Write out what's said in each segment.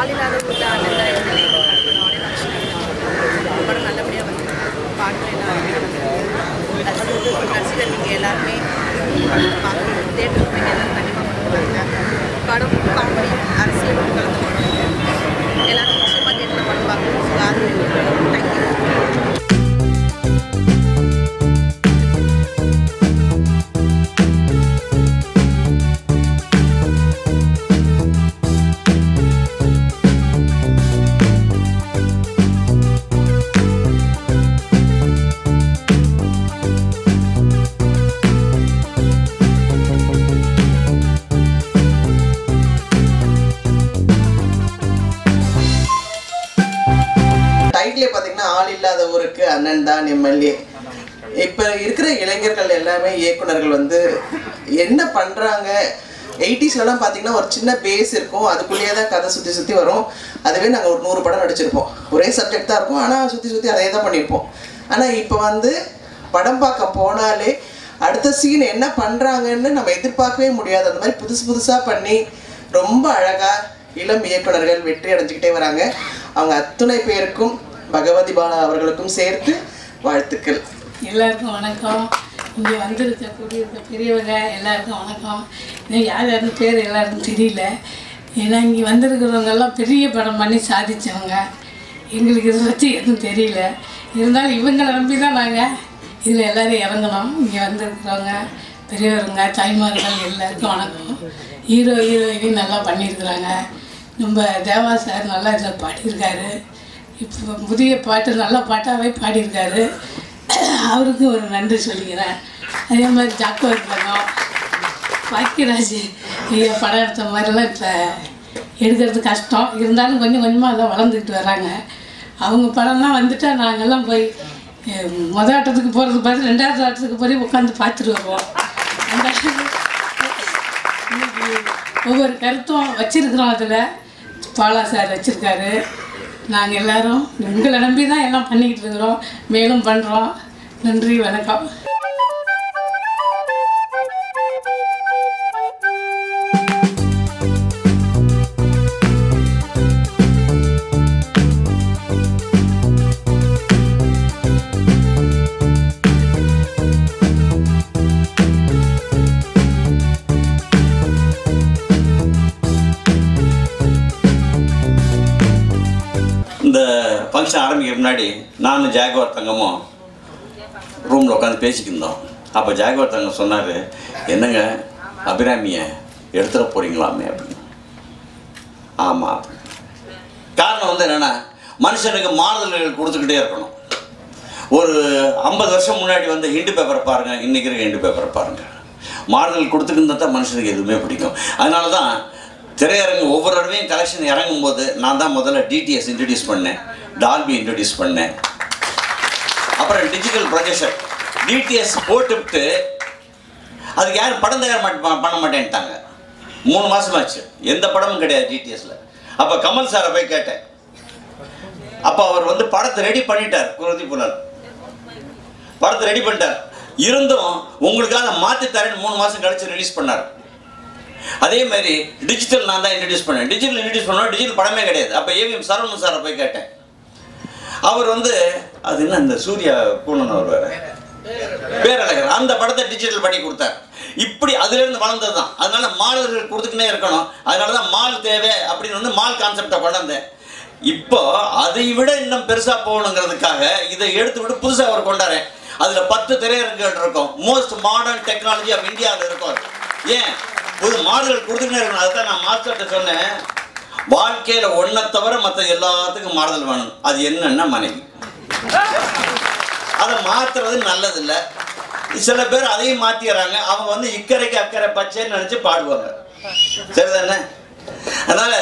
இன்னைக்கு ஆள் இல்லாத தான் எம்எல்ஏ இப்போ இருக்கிற இளைஞர்கள் எல்லாமே இயக்குனர்கள் வந்து என்ன பண்ணுறாங்க எயிட்டிஸ்லலாம் பார்த்தீங்கன்னா ஒரு சின்ன பேஸ் இருக்கும். அதுக்குள்ளேயே தான் கதை சுற்றி சுற்றி வரும். அதுவே நாங்கள் ஒரு நூறு படம் நடிச்சிருப்போம். ஒரே சப்ஜெக்ட் தான் இருக்கும். ஆனால் சுற்றி சுற்றி அதே தான் பண்ணியிருப்போம் ஆனால் இப்போ வந்து படம் பார்க்க போனாலே அடுத்த சீன் என்ன பண்ணுறாங்கன்னு நம்ம எதிர்பார்க்கவே முடியாது. அந்த மாதிரி புதுசு புதுசாக பண்ணி ரொம்ப அழகாக இளம் இயக்குனர்கள் வெற்றி அடைஞ்சிக்கிட்டே வராங்க. அவங்க அத்துணை பேருக்கும் பகவதி பாலா அவர்களுக்கும் சேர்த்து வாழ்த்துக்கள். எல்லாருக்கும் வணக்கம். இங்கே வந்திருக்கக்கூடிய இருக்க பெரியவங்க எல்லாருக்கும் வணக்கம். இன்னும் யார் யாருன்னு பேர் எல்லாருக்கும் தெரியல. ஏன்னா இங்கே வந்திருக்கிறவங்கெல்லாம் பெரிய படம் பண்ணி சாதித்தவங்க எங்களுக்கு இதை பற்றி எதுவும் தெரியல. இருந்தாலும் இவங்களை நம்பி தான் நாங்கள் இதில் எல்லோரும் இறங்கணும். இங்கே வந்திருக்கிறவங்க பெரியவருங்க தாய்மார்கள் எல்லாருக்கும் வணக்கம். ஹீரோ ஹீரோயினும் நல்லா பண்ணியிருக்கிறாங்க. நம்ம தேவா சார் நல்லா இதில் பாடியிருக்காரு. இப்போ புதிய பாட்டு நல்ல பாட்டாகவே பாடியிருக்காரு. அவருக்கு ஒரு நன்றி சொல்லிக்கிறேன். அதே மாதிரி ஜாக்கோ படம் பாக்கியராஜ் ஐயா படம் எடுத்த மாதிரிலாம் இப்போ எடுக்கிறது கஷ்டம். இருந்தாலும் கொஞ்சம் கொஞ்சமாக எல்லாம் வளர்ந்துக்கிட்டு வராங்க. அவங்க படம்லாம் வந்துட்டால் நாங்கள்லாம் போய் மொதல் ஆட்டத்துக்கு போகிறது பார்த்து ரெண்டாவது ஆட்டத்துக்கு போய் உட்காந்து பார்த்துட்டு வருவோம். அந்த ஒவ்வொரு கருத்தும் வச்சுருக்குறோம் அதில். பாலா சார் வச்சுருக்காரு. நாங்கள் எல்லாரும் உங்களை நம்பி தான் எல்லாம் பண்ணிக்கிட்டு இருக்கிறோம். மேலும் பண்ணுறோம் நன்றி வணக்கம். ஃபங்க்ஷன் முன்னாடி நானும் ஜாகவர் தங்கமும் ரூமில் உட்காந்து பேசிக்கிருந்தோம். அப்போ ஜாகவர் தங்கம் சொன்னார் என்னங்க அபிராமியை எடுத்துட போகிறீங்களாமே அப்படின்னு. ஆமாம் அப்படின்னு காரணம் வந்து என்னென்னா மனுஷனுக்கு மாறுதல்கள் கொடுத்துக்கிட்டே இருக்கணும். ஒரு ஐம்பது வருஷம் முன்னாடி வந்து ஹிண்டு பேப்பரை பாருங்கள் இன்றைக்கி இருக்க ஹிண்டு பேப்பரை பாருங்கள் மாறுதல் கொடுத்துக்கிட்டு தான் மனுஷனுக்கு எதுவுமே பிடிக்கும். அதனால தான் திரையரங்கு ஒவ்வொரு தடவையும் கலெக்ஷன் இறங்கும் போது நான் தான் முதல்ல டிடிஎஸ் இன்ட்ரடியூஸ் பண்ணேன். டால்பி இன்ட்ரடியூஸ் பண்ணேன். அப்புறம் டிஜிட்டல் ப்ரொஜெக்ஷன் டிடிஎஸ் போட்டுவிட்டு அதுக்கு யாரும் படம் தயார் பண்ண மாட்டேன்ட்டாங்க. மூணு மாதமாச்சு எந்த படமும் கிடையாது டிடிஎஸில் அப்போ கமல் சாரை போய் கேட்டேன். அப்போ அவர் வந்து படத்தை ரெடி பண்ணிட்டார் குருதி புலர் படத்தை ரெடி பண்ணிட்டார். இருந்தும் உங்களுக்காக மாற்றி தரேன்னு மூணு மாதம் கழிச்சு ரிலீஸ் பண்ணார். அதே மாதிரி டிஜிட்டல் நான் தான் இன்ட்ரடியூஸ் பண்ணேன். டிஜிட்டல் இன்ட்ரடியூஸ் பண்ணோம் டிஜிட்டல் படமே கிடையாது. அப்போ ஏவிஎம் சரவணன் சாரை போய் கேட்டேன். அவர் வந்து அது என்ன இந்த சூர்யா பூனன் அவர் வேற? பேரழகர். அந்த படத்தை டிஜிட்டல் பண்ணி கொடுத்தார். இப்படி அதுல இருந்து வளர்ந்தது தான். அதனால மாலர்கள் கொடுத்துக்கிட்டே இருக்கணும். அதனால தான் மால் தேவை அப்படின்னு வந்து மால் கான்செப்டை வளர்ந்தேன் இப்போ அதை விட இன்னும் பெருசா போகணுங்கிறதுக்காக இதை எடுத்து விட்டு புதுசாக அவர் கொண்டாரு. அதுல பத்து திரையரங்குகள் இருக்கும். மோஸ்ட் மாடர்ன் டெக்னாலஜி ஆஃப் இந்தியாவில் இருக்கும் ஏன்? புது மாடல்கள் கொடுத்துக்கிட்டே இருக்கணும். அதுதான் நான் மாஸ்டர்கிட்ட சொன்னேன். வாழ்க்கையில ஒன்றை தவிர மற்ற எல்லாத்துக்கும் மாறுதல் வேணும். அது என்னன்னா மனைவி. அதை மாத்துறது நல்லதில்லை. சில பேர் அதையும் மாத்திடுறாங்க அவங்க வந்து இக்கரைக்கு அக்கறை பச்சைன்னு நினைச்சு பாடுவாங்க. சரிதானே? அதனால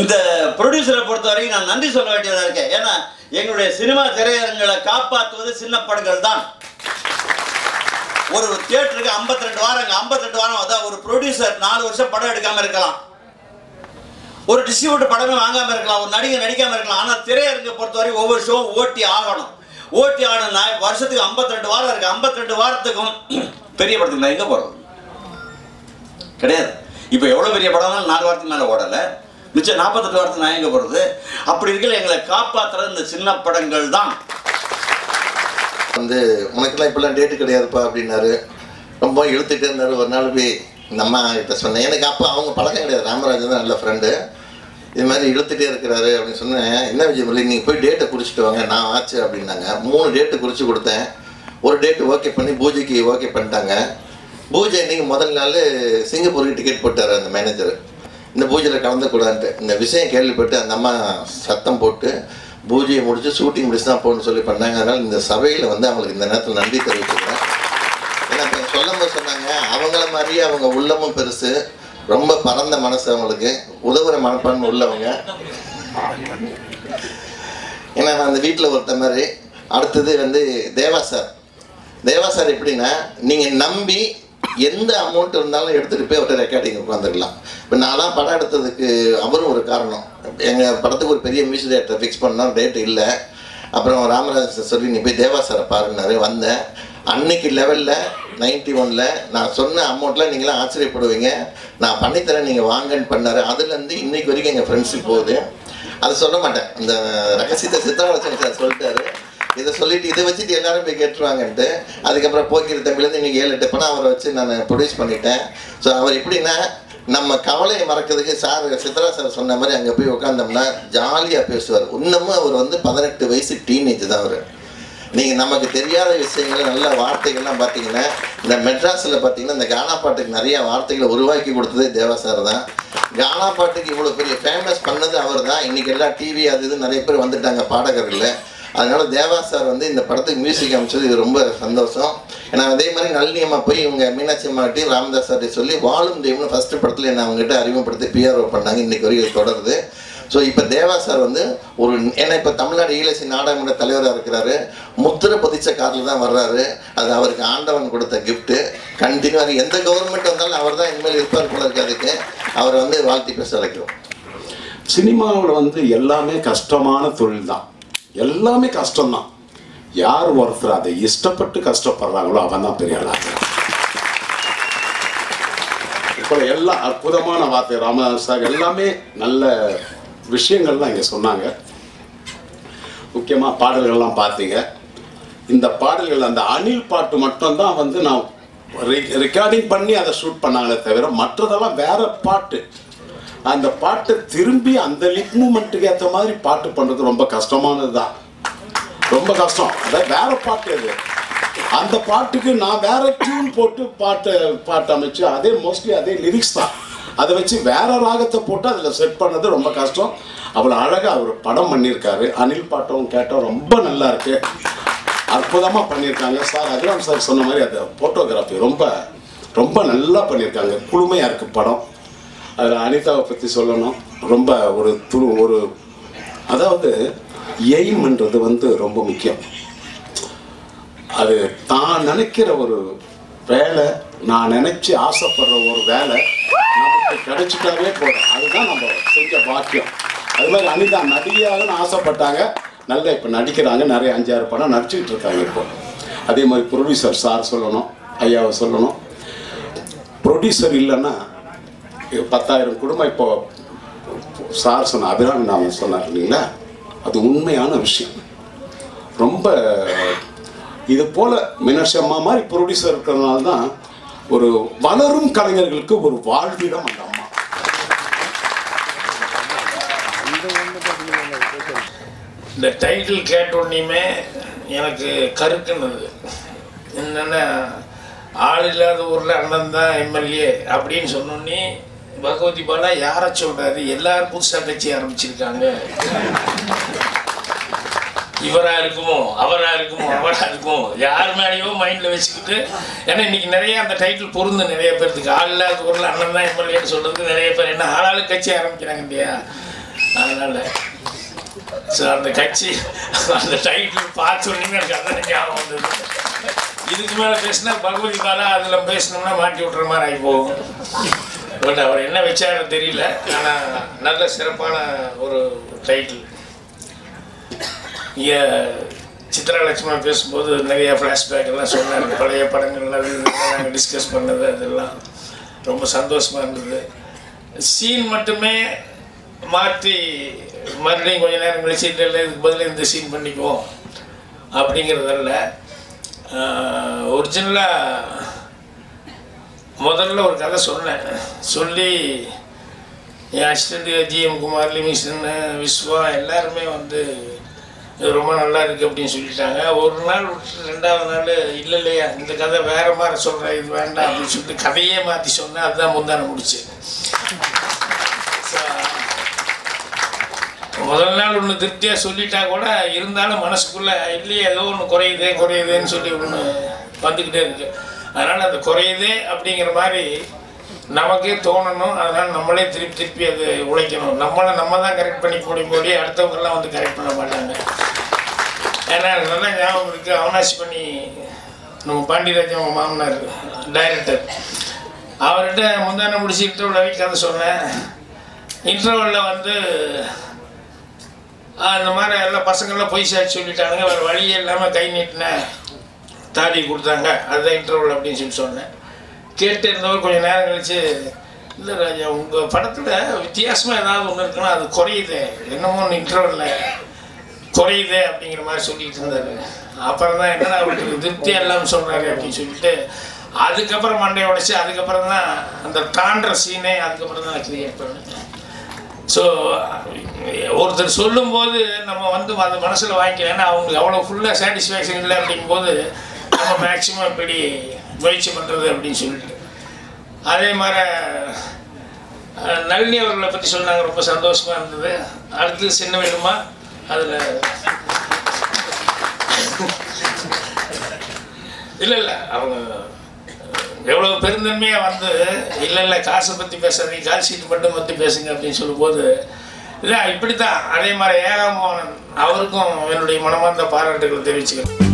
இந்த ப்ரொடியூசரை பொறுத்த வரைக்கும் நான் நன்றி சொல்ல வேண்டியதா இருக்கேன். ஏன்னா எங்களுடைய சினிமா திரையரங்களை காப்பாற்றுவது சின்ன படங்கள் தான். ஒரு தியேட்டருக்கு 52 ரெண்டு வாரம் ஐம்பத்தி ரெண்டு வாரம் அதான் ஒரு ப்ரொடியூசர் நாலு வருஷம் படம் எடுக்காம இருக்கலாம். ஒரு டிஸ்ட்ரிபியூட்டர் படமே வாங்காமல் இருக்கலாம் ஒரு நடிகை நடிக்காமல் இருக்கலாம். ஆனால் திரையரங்கை பொறுத்தவரை ஒவ்வொரு ஷோவும் ஓட்டி ஆகணும். ஓட்டி ஆகணும்னா வருஷத்துக்கு 52 ரெண்டு வாரம் இருக்கு. 52 ரெண்டு வாரத்துக்கும் பெரிய படத்துக்கு நான் எங்கே போகிறது கிடையாது. இப்போ எவ்வளோ பெரிய படம்னாலும் நாலு வாரத்துக்கு மேலே ஓடலை. மிச்சம் நாற்பத்தெட்டு வாரத்துக்கு நான் எங்கே போகிறது அப்படி இருக்கல எங்களை காப்பாற்றுறது இந்த சின்ன படங்கள் தான். வந்து உனக்கெல்லாம் இப்பெல்லாம் டேட்டு கிடையாதுப்பா அப்படின்னாரு. ரொம்ப இழுத்துக்கிட்டே இருந்தார். ஒரு நாள் போய் நம்ம கிட்ட சொன்னேன். எனக்கு அப்போ அவங்க பழக்கம் கிடையாது. ராமராஜன் தான் நல்ல ஃப்ரெண்டு இது மாதிரி இழுத்துட்டே இருக்கிறாரு அப்படின்னு சொன்னேன். என்ன விஜய் முரளி நீங்கள் போய் டேட்டை குறிச்சிட்டு வாங்க நான் ஆச்சு அப்படின்னாங்க. மூணு டேட்டு குறித்து கொடுத்தேன். ஒரு டேட்டு ஓகே பண்ணி பூஜைக்கு ஓகே பண்ணிட்டாங்க. பூஜை இன்னைக்கு முதல் நாள் சிங்கப்பூருக்கு டிக்கெட் போட்டார் அந்த மேனேஜர் இந்த பூஜையில் கலந்துக்கூடாதுன்ட்டு. இந்த விஷயம் கேள்விப்பட்டு அந்த அம்மா சத்தம் போட்டு பூஜையை முடிச்சு ஷூட்டிங் முடிச்சு தான் போகணும்னு சொல்லி பண்ணாங்க. அதனால் இந்த சபையில் வந்து அவங்களுக்கு இந்த நேரத்தில் நன்றி தெரிவிச்சுக்கிறேன். ஏன்னா இப்போ சொல்லும்போது சொன்னாங்க அவங்கள மாதிரியே அவங்க உள்ளமும் பெருசு. ரொம்ப பரந்த மனசு அவங்களுக்கு. உதவுற மனப்பான்மை உள்ளவங்க. ஏன்னா நான் அந்த வீட்டில் ஒருத்த மாதிரி அடுத்தது வந்து தேவா சார் தேவா சார் எப்படின்னா நீங்கள் நம்பி எந்த அமௌண்ட் இருந்தாலும் எடுத்துகிட்டு போய் அவர்கிட்ட ரெக்கார்டிங் உட்காந்துக்கலாம் இப்போ நான்லாம் படம் எடுத்ததுக்கு அவரும் ஒரு காரணம். எங்கள் படத்துக்கு ஒரு பெரிய மியூசிக் டேரக்டர் ஃபிக்ஸ் பண்ணோம் டேட் இல்லை. அப்புறம் ராமராஜ் சார் சொல்லி நீ போய் தேவா சாரை பாருன்னாரு வந்தேன். அன்னைக்கு லெவலில் நைன்டி ஒனில் நான் சொன்ன அமௌண்ட்டில் நீங்களாம் ஆச்சரியப்படுவீங்க. நான் பண்ணித்தரேன் நீங்கள் வாங்கன்னு பண்ணார். அதுலேருந்து இன்றைக்கு வரைக்கும் எங்கள் ஃப்ரெண்ட்ஷிப் போகுது. அதை சொல்ல மாட்டேன். இந்த ரகசியத்தை சித்தராமச்சன் சார் சொல்லிட்டாரு. இதை சொல்லிட்டு இதை வச்சுட்டு எல்லாரும் போய் கேட்டுருவாங்கன்ட்டு. அதுக்கப்புறம் போக்கிற தம்பிலேருந்து இன்னைக்கு ஏழு எட்டு படம் அவரை வச்சு நான் ப்ரொடியூஸ் பண்ணிட்டேன். ஸோ அவர் எப்படின்னா நம்ம கவலையை மறக்கிறதுக்கு சார் சித்ரா சார் சொன்ன மாதிரி அங்கே போய் உட்காந்தோம்னா ஜாலியாக பேசுவார். இன்னமும் அவர் வந்து பதினெட்டு வயசு டீனேஜ் தான் அவர். நீங்கள் நமக்கு தெரியாத விஷயங்கள் நல்ல வார்த்தைகள்லாம் பார்த்தீங்கன்னா இந்த மெட்ராஸில் பார்த்தீங்கன்னா இந்த கானா பாட்டுக்கு நிறையா வார்த்தைகளை உருவாக்கி கொடுத்ததே தேவா சார் தான். கானா பாட்டுக்கு இவ்வளோ பெரிய ஃபேமஸ் பண்ணது அவர் தான். இன்றைக்கி எல்லாம் டிவி அது இது நிறைய பேர் வந்துட்டாங்க பாடகர்களில். அதனால் தேவா சார் வந்து இந்த படத்துக்கு மியூசிக் அமைச்சது இது ரொம்ப சந்தோஷம். ஏன்னா அதே மாதிரி நல்லியம்மா போய் இவங்க மீனாட்சி அம்மாட்டையும் ராமதாஸ் சார்ட்டையும் சொல்லி வாழும் தெய்வம்னு ஃபஸ்ட்டு படத்தில் என்ன அவங்ககிட்ட அறிமுகப்படுத்தி பிஆர்ஓ பண்ணாங்க. இன்றைக்கி வரைக்கும் தொடருது. ஸோ இப்போ தேவா சார் வந்து ஒரு ஏன்னா இப்போ தமிழ்நாடு ஈழசி நாடாளுமன்ற தலைவராக இருக்கிறாரு. முத்திரை பதிச்ச காரில் தான் வர்றாரு. அது அவருக்கு ஆண்டவன் கொடுத்த கிஃப்ட்டு கண்டினியூவாக எந்த கவர்மெண்ட் வந்தாலும் அவர் தான் இனிமேல் இருப்பார் போல இருக்கு அவரை வந்து வாழ்த்தி பேச அழைக்கிறோம். சினிமாவில் வந்து எல்லாமே கஷ்டமான தொழில் தான் எல்லாமே கஷ்டம்தான். யார் ஒருத்தர் அதை இஷ்டப்பட்டு கஷ்டப்படுறாங்களோ அவன் தான் பெரிய ஆளாக இப்போ எல்லாம் அற்புதமான வார்த்தை. ராமதாஸ் சார் எல்லாமே நல்ல விஷயங்கள்லாம் இங்கே சொன்னாங்க. முக்கியமாக பாடல்கள்லாம் பார்த்தீங்க. இந்த பாடல்கள் அந்த அணில் பாட்டு மட்டும்தான் வந்து நான் ரெக்கார்டிங் பண்ணி அதை ஷூட் பண்ணாங்களே தவிர மற்றதெல்லாம் வேற பாட்டு. அந்த பாட்டை திரும்பி அந்த லிப் மூமெண்ட்டுக்கு ஏற்ற மாதிரி பாட்டு பண்ணுறது ரொம்ப கஷ்டமானது தான் ரொம்ப கஷ்டம். அதாவது வேற பாட்டு அது. அந்த பாட்டுக்கு நான் வேற டியூன் போட்டு பாட்டு பாட்டு அமைச்சு அதே மோஸ்ட்லி அதே லிரிக்ஸ் தான். அதை வச்சு வேற ராகத்தை போட்டு அதில் செட் பண்ணது ரொம்ப கஷ்டம். அவ்வளோ அழகாக அவர் படம் பண்ணியிருக்காரு. அனில் பாட்டம் கேட்டோம் ரொம்ப நல்லா இருக்கு. அற்புதமாக பண்ணியிருக்காங்க. சார் அகிராம் சார் சொன்ன மாதிரி அந்த ஃபோட்டோகிராஃபி ரொம்ப ரொம்ப நல்லா பண்ணியிருக்காங்க. குளுமையாக இருக்குது படம். அதில் அனிதாவை பற்றி சொல்லணும். ரொம்ப ஒரு துரு ஒரு அதாவது எய்ம்ன்றது வந்து ரொம்ப முக்கியம். அது தான் நினைக்கிற ஒரு வேலை நான் நினச்சி ஆசைப்படுற ஒரு வேலை நமக்கு கிடைச்சிட்டாவே போதும். அதுதான் நம்ம செஞ்ச பாக்கியம். அது மாதிரி அனிதா நடிகையாகனு ஆசைப்பட்டாங்க. நல்லா இப்போ நடிக்கிறாங்க. நிறைய அஞ்சாறு படம் நடிச்சுக்கிட்டு இருக்காங்க இப்போ. அதே மாதிரி ப்ரொடியூசர் சார் சொல்லணும் ஐயாவை சொல்லணும். ப்ரொடியூசர் இல்லைன்னா பத்தாயிரம் குடும்பம். இப்போ சார் சொன்ன அபிராமி நாமன் சொன்னார் இல்லைங்களா? அது உண்மையான விஷயம். ரொம்ப இது போல் மீனாட்சி அம்மா மாதிரி ப்ரொடியூசர் இருக்கிறதுனால தான் ஒரு வளரும் கலைஞர்களுக்கு ஒரு வாழ்விடம் அந்த அம்மா. இந்த டைட்டில் கேட்ட எனக்கு கருக்குனது. என்னென்ன ஆள் இல்லாத ஊரில் அண்ணன் தான் எம்எல்ஏ அப்படின்னு சொன்னோன்னே பகவதி பாலா யாரை சொல்கிறாரு எல்லாரும் புதுசாக கட்சி ஆரம்பிச்சிருக்காங்க. இவரா இருக்குமோ அவரா இருக்குமோ அவரா இருக்குமோ யார் மேலேயோ மைண்டில் வச்சுக்கிட்டு ஏன்னா இன்னைக்கு நிறைய அந்த டைட்டில் பொருந்து நிறைய பேருக்கு ஆள் இல்லாத பொருள் அண்ணன் தான் எம்எல்ஏன்னு சொல்றது நிறைய பேர் என்ன ஆளாளு கட்சி ஆரம்பிக்கிறாங்க இல்லையா? அதனால் ஸோ அந்த கட்சி அந்த டைட்டில் பார்த்த எனக்கு அதான் ஞாபகம் வந்தது. இதுக்கு மேலே பேசினா பகவதி பாலா அதில் பேசினோம்னா மாட்டி விட்ற மாதிரி ஆகி போகும். பட் அவர் என்ன வச்சாரு தெரியல. ஆனால் நல்ல சிறப்பான ஒரு டைட்டில் இங்கே சித்ரா பேசும்போது நிறைய ஃப்ளாஷ்பேக் எல்லாம் சொன்னார். பழைய படங்கள்லாம் நாங்கள் டிஸ்கஸ் பண்ணது அதெல்லாம் ரொம்ப சந்தோஷமாக இருந்தது. சீன் மட்டுமே மாற்றி மறுபடியும் கொஞ்ச நேரம் கழிச்சு இல்லை இல்லை இதுக்கு இந்த சீன் பண்ணிக்குவோம் அப்படிங்கிறதல்ல. ஒரிஜினலாக முதல்ல ஒரு கதை சொன்னேன். சொல்லி என் அசிஸ்டண்ட்டு ஜிஎம் குமார் லிமிஷன் விஸ்வா எல்லாருமே வந்து இது ரொம்ப நல்லா இருக்குது அப்படின்னு சொல்லிட்டாங்க. ஒரு நாள் விட்டு ரெண்டாவது நாள் இல்லை இல்லையா இந்த கதை வேற மாதிரி சொல்கிறேன் இது வேண்டாம் அப்படின்னு சொல்லிட்டு கதையே மாற்றி சொன்னேன். அதுதான் முந்தான முடிச்சு. முதல் நாள் ஒன்று திருப்தியாக சொல்லிட்டா கூட இருந்தாலும் மனசுக்குள்ளே இல்லையே ஏதோ ஒன்று குறையுதே குறையுதேன்னு சொல்லி ஒன்று வந்துக்கிட்டே இருக்கு. அதனால் அந்த குறையுதே அப்படிங்கிற மாதிரி நமக்கே தோணணும். அதனால் நம்மளே திருப்பி திருப்பி அது உழைக்கணும். நம்மளை நம்ம தான் கரெக்ட் பண்ணி போடும் போடி அடுத்தவங்கெல்லாம் வந்து கரெக்ட் பண்ண மாட்டாங்க. ஏன்னா எனக்கு நல்லா ஞாபகம் இருக்குது அவனாசி பண்ணி நம்ம பாண்டியராஜன் அவங்க மாமனார் டைரக்டர் அவர்கிட்ட முந்தான முடிச்சு இன்டர்வல் வரைக்கும் கதை சொன்னேன். இன்டர்வலில் வந்து அந்த மாதிரி எல்லா பசங்கள்லாம் பொய் சாட்சி சொல்லிட்டாங்க வேறு வழியே இல்லாமல் கை நீட்டின தாடி கொடுத்தாங்க. அதுதான் இன்டர்வல் அப்படின்னு சொல்லி சொன்னேன். கேட்டு இருந்தவர் கொஞ்சம் நேரம் கழிச்சு இல்லை ராஜா உங்கள் படத்தில் வித்தியாசமாக ஏதாவது ஒன்று இருக்குன்னா அது குறையுது. என்னமோ ஒன்று இன்டர்வலில் குறையுது அப்படிங்கிற மாதிரி சொல்லிட்டு இருந்தார். அப்புறம் தான் என்னடா அவருக்கு திருப்தியாக இல்லாமல் சொல்கிறாரு அப்படின்னு சொல்லிட்டு அதுக்கப்புறம் மண்டையை உடைச்சி அதுக்கப்புறம் தான் அந்த தாண்டுற சீனே அதுக்கப்புறம் தான் நான் கிரியேட் பண்ணேன் ஸோ ஒருத்தர் சொல்லும்போது நம்ம வந்து அந்த மனசில் வாங்கிக்கலாம் ஏன்னா அவங்களுக்கு அவ்வளோ ஃபுல்லாக சாட்டிஸ்ஃபேக்ஷன் இல்லை அப்படிங்கும்போது நம்ம மேக்ஸிமம் இப்படி முயற்சி பண்ணுறது அப்படின்னு சொல்லிட்டு. அதே மாதிரி நளினி அவர்களை பற்றி சொன்னாங்க ரொம்ப சந்தோஷமாக இருந்தது. அடுத்து சின்ன வேணுமா அதில் இல்லை இல்லை அவங்க எவ்வளோ பெருந்தன்மையாக வந்து இல்லை இல்லை காசை பற்றி பேசாதீங்க கால் சீட்டு மட்டும் பற்றி பேசுங்க அப்படின்னு சொல்லும்போது இல்லை இப்படி தான் அதே மாதிரி ஏகாமோகன் அவருக்கும் என்னுடைய மனமார்ந்த பாராட்டுகளை தெரிவிச்சுக்கிறேன்.